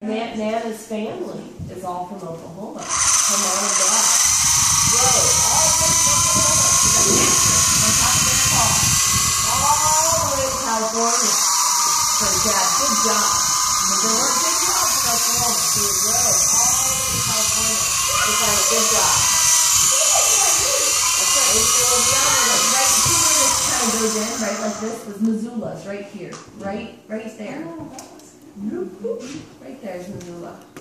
Nan- Nana's family is all from Oklahoma. Her mom and dad. Whoa, all the way from Oklahoma. She got cancer on top of their car. All the way to California. For her dad. Good job. There weren't big jobs Oklahoma. So we rode all the way to California. To find a good job. Right. So see where this kind of goes in, right, like this was Missoula's right here. Right, right there. Right there's. Hey,